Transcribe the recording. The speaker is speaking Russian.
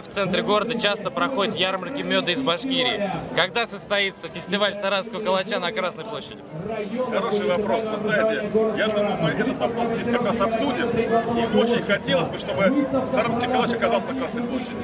В центре города часто проходят ярмарки меда из Башкирии. Когда состоится фестиваль саратского калача на Красной площади? Хороший вопрос. Вы знаете, я думаю, мы этот вопрос здесь как раз обсудим. И очень хотелось бы, чтобы саратовский калач оказался на Красной площади.